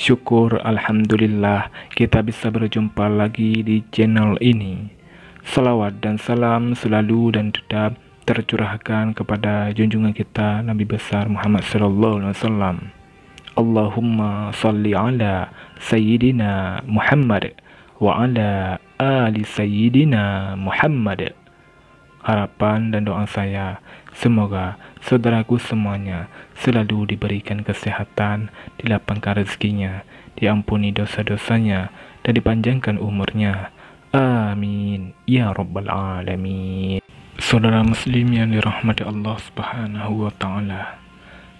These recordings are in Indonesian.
Syukur Alhamdulillah kita bisa berjumpa lagi di channel ini. Salawat dan salam selalu dan tetap tercurahkan kepada junjungan kita Nabi besar Muhammad sallallahu alaihi wasallam. Allahumma salli ala Sayyidina Muhammad wa ala ali Sayyidina Muhammad. Harapan dan doa saya semoga saudaraku semuanya selalu diberikan kesehatan, dilapangkan rezekinya, diampuni dosa-dosanya, dan dipanjangkan umurnya. Amin. Ya Rabbal Alamin. Saudara muslim yang dirahmati Allah Subhanahu wa taala.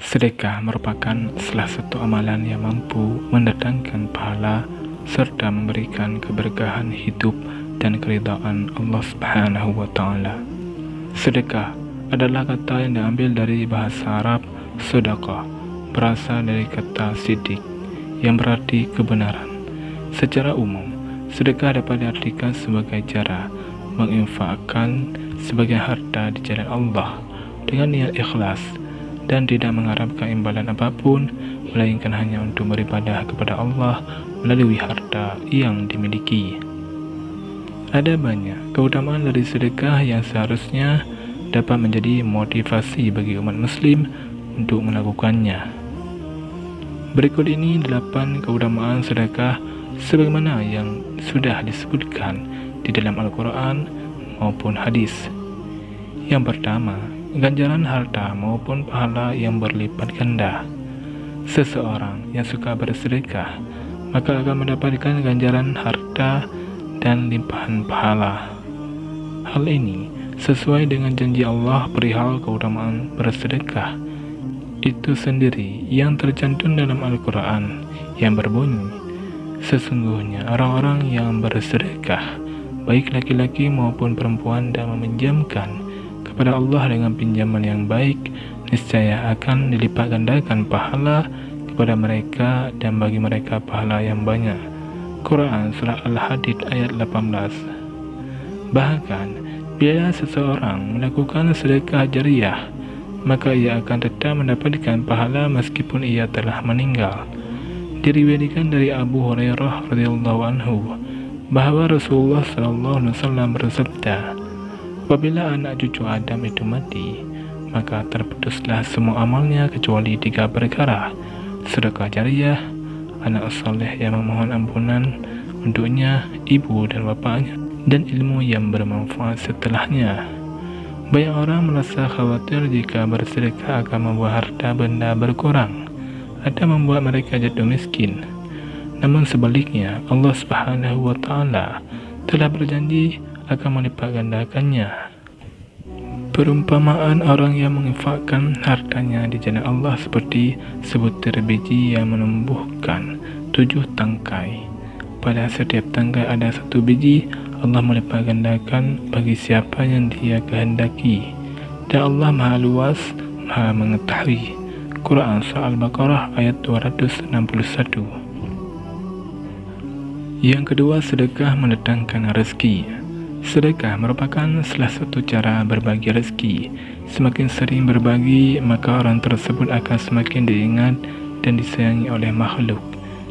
Sedekah merupakan salah satu amalan yang mampu mendatangkan pahala serta memberikan keberkahan hidup dan keridhaan Allah Subhanahu wa taala. Sedekah adalah kata yang diambil dari bahasa Arab sedekah, berasal dari kata sidik yang berarti kebenaran. Secara umum, sedekah dapat diartikan sebagai cara menginfakkan sebagian harta di jalan Allah dengan niat ikhlas dan tidak mengharapkan imbalan apa pun melainkan hanya untuk beribadah kepada Allah melalui harta yang dimiliki. Ada banyak keutamaan dari sedekah yang seharusnya dapat menjadi motivasi bagi umat muslim untuk melakukannya. Berikut ini 8 keutamaan sedekah sebagaimana yang sudah disebutkan di dalam Al-Quran maupun hadis. Yang pertama, ganjaran harta maupun pahala yang berlipat ganda. Seseorang yang suka bersedekah maka akan mendapatkan ganjaran harta dan limpahan pahala. Hal ini sesuai dengan janji Allah perihal keutamaan bersedekah. Itu sendiri yang tercantum dalam Al-Quran yang berbunyi, Sesungguhnya orang-orang yang bersedekah, baik laki-laki maupun perempuan dan meminjamkan kepada Allah dengan pinjaman yang baik, niscaya akan dilipat gandakan pahala kepada mereka dan bagi mereka pahala yang banyak. Quran Surah Al-Hadid ayat 18 Bahkan, bila seseorang melakukan sedekah jariah, maka ia akan tetap mendapatkan pahala meskipun ia telah meninggal. Diriwayatkan dari Abu Hurairah radhiyallahu anhu bahwa Rasulullah sallallahu alaihi wasallam bersabda, "Apabila anak cucu Adam itu mati, maka terputuslah semua amalnya kecuali tiga perkara: sedekah jariah, anak soleh yang memohon ampunan untuknya, ibu dan bapaknya, dan ilmu yang bermanfaat setelahnya. Banyak orang merasa khawatir jika bersedekah akan membuat harta benda berkurang atau membuat mereka jatuh miskin. Namun sebaliknya, Allah Subhanahu wa taala telah berjanji akan melipat gandakannya. Perumpamaan orang yang menginfakkan hartanya di jalan Allah seperti sebutir biji yang menumbuhkan tujuh tangkai. Pada setiap tangkai ada satu biji, Allah melipat gandakan bagi siapa yang dia kehendaki. Dan Allah maha luas, maha mengetahui. Quran Surah Al-Baqarah ayat 261 Yang kedua, sedekah mendatangkan rezeki. Sedekah merupakan salah satu cara berbagi rezeki. Semakin sering berbagi, maka orang tersebut akan semakin diingat dan disayangi oleh makhluk.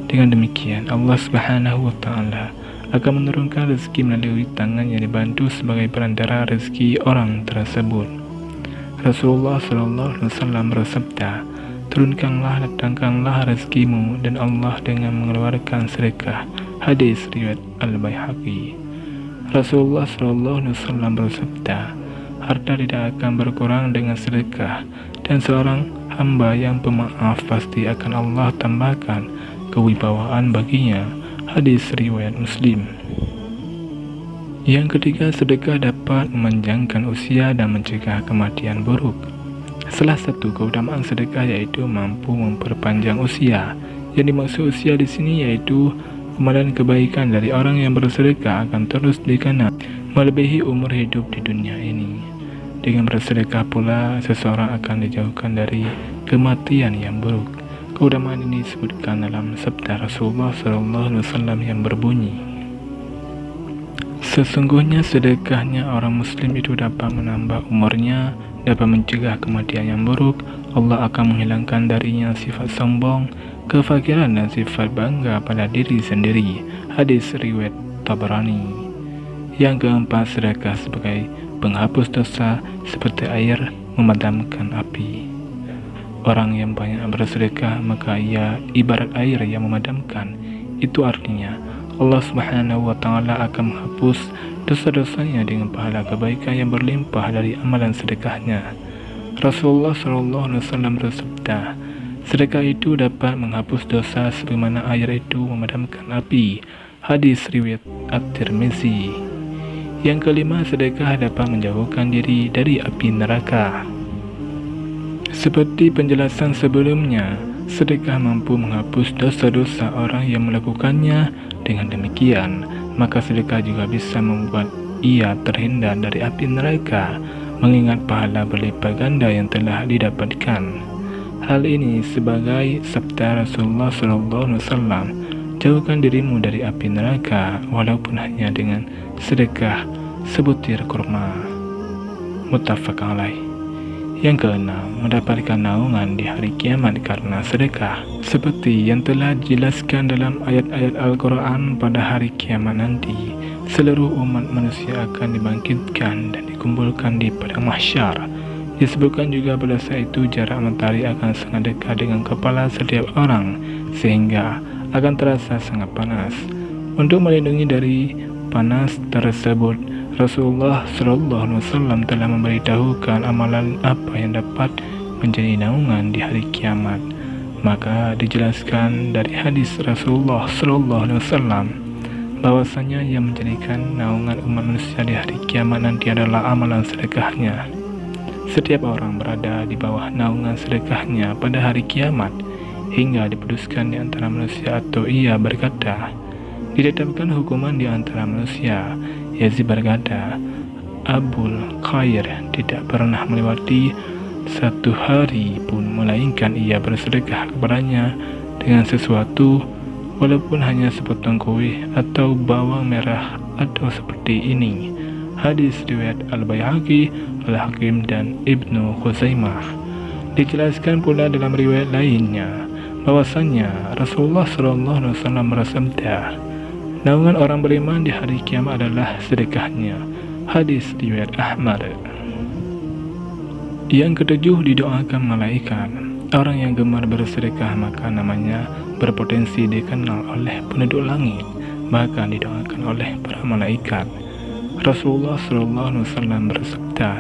Dengan demikian, Allah Subhanahu wa taala akan menurunkan rezeki melalui tangan yang dibantu sebagai perantara rezeki orang tersebut. Rasulullah sallallahu alaihi wasallam bersabda, "Turunkanlah datangkanlah rezekimu dan Allah dengan mengeluarkan sedekah." Hadis riwayat Al-Baihaqi. Rasulullah Shallallahu Alaihi Wasallam bersabda, harta tidak akan berkurang dengan sedekah, dan seorang hamba yang pemaaf pasti akan Allah tambahkan kewibawaan baginya. Hadis riwayat Muslim. Yang ketiga, sedekah dapat memanjangkan usia dan mencegah kematian buruk. Salah satu keutamaan sedekah yaitu mampu memperpanjang usia. Yang dimaksud usia di sini yaitu Kemalan kebaikan dari orang yang bersedekah akan terus dikenal melebihi umur hidup di dunia ini. Dengan bersedekah pula, seseorang akan dijauhkan dari kematian yang buruk. Keutamaan ini disebutkan dalam sabda Rasulullah SAW yang berbunyi, Sesungguhnya sedekahnya orang muslim itu dapat menambah umurnya, dapat mencegah kematian yang buruk, Allah akan menghilangkan darinya sifat sombong, kefakiran dan sifat bangga pada diri sendiri. Hadis riwayat Tabrani. Yang keempat, sedekah sebagai penghapus dosa seperti air memadamkan api. Orang yang banyak bersedekah maka ia ibarat air yang memadamkan. Itu artinya Allah Subhanahu wa taala akan menghapus dosa-dosanya dengan pahala kebaikan yang berlimpah dari amalan sedekahnya. Rasulullah Shallallahu alaihi wasallam bersabda, Sedekah itu dapat menghapus dosa sebagaimana air itu memadamkan api. Hadis riwayat At-Tirmizi. Yang kelima, sedekah dapat menjauhkan diri dari api neraka. Seperti penjelasan sebelumnya, sedekah mampu menghapus dosa-dosa orang yang melakukannya. Dengan demikian, maka sedekah juga bisa membuat ia terhindar dari api neraka, mengingat pahala berlipat ganda yang telah didapatkan. Hal ini sebagai sabda Rasulullah SAW, jauhkan dirimu dari api neraka walaupun hanya dengan sedekah sebutir kurma. Muttafaq. Yang keenam, mendapatkan naungan di hari kiamat karena sedekah. Seperti yang telah dijelaskan dalam ayat-ayat Al-Quran pada hari kiamat nanti, seluruh umat manusia akan dibangkitkan dan dikumpulkan di padang mahsyar Disebutkan juga pada saat itu jarak mentari akan sangat dekat dengan kepala setiap orang sehingga akan terasa sangat panas. Untuk melindungi dari panas tersebut, Rasulullah SAW telah memberitahukan amalan apa yang dapat menjadi naungan di hari kiamat. Maka dijelaskan dari hadis Rasulullah SAW bahwasanya yang menjadikan naungan umat manusia di hari kiamat nanti adalah amalan sedekahnya. Setiap orang berada di bawah naungan sedekahnya pada hari kiamat hingga diputuskan di antara manusia atau ia berkata ditetapkan hukuman di antara manusia Yazid berkata Abul Khair tidak pernah melewati satu hari pun melainkan ia bersedekah kepadanya dengan sesuatu walaupun hanya sepotong kue atau bawang merah atau seperti ini hadis riwayat Al-Baihaqi, Al-Hakim dan Ibnu Khuzaimah. Dijelaskan pula dalam riwayat lainnya bahwasanya Rasulullah SAW bersabda, naungan orang beriman di hari kiamat adalah sedekahnya. Hadis riwayat Ahmad. Yang ketujuh didoakan malaikat. Orang yang gemar bersedekah maka namanya berpotensi dikenal oleh penduduk langit, bahkan didoakan oleh para malaikat. Rasulullah SAW bersabda,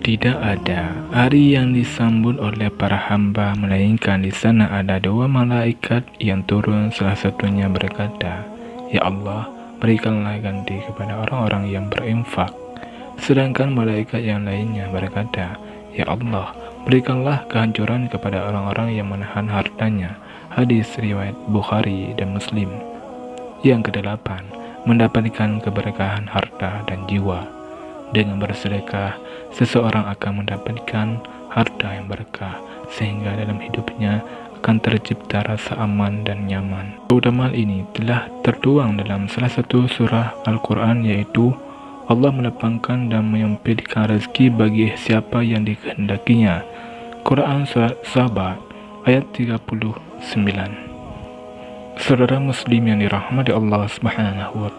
tidak ada hari yang disambut oleh para hamba melainkan di sana ada dua malaikat yang turun salah satunya berkata, Ya Allah, berikanlah ganti kepada orang-orang yang berinfak. Sedangkan malaikat yang lainnya berkata, Ya Allah, berikanlah kehancuran kepada orang-orang yang menahan hartanya. Hadis riwayat Bukhari dan Muslim. Yang kedelapan, mendapatkan keberkahan harta dan jiwa. Dengan bersedekah, seseorang akan mendapatkan harta yang berkah, sehingga dalam hidupnya akan tercipta rasa aman dan nyaman. Keutamaan ini telah tertuang dalam salah satu surah Al-Quran yaitu Allah melapangkan dan menyempitkan rezeki bagi siapa yang dikehendakinya. Quran Surat Sahabat ayat 39 Saudara muslim yang dirahmati Allah Subhanahu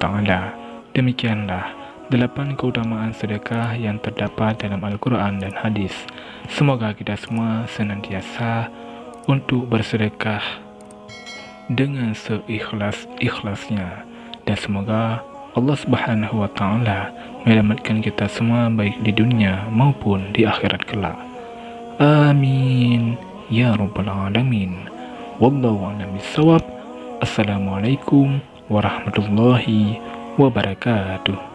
demikianlah delapan keutamaan sedekah yang terdapat dalam Al-Qur'an dan hadis. Semoga kita semua senantiasa untuk bersedekah dengan seikhlas-ikhlasnya dan semoga Allah Subhanahu wa taala menyelamatkan kita semua baik di dunia maupun di akhirat kelak. Amin ya rabbal alamin. Wallahu a'lam bishawab. Assalamualaikum warahmatullahi wabarakatuh.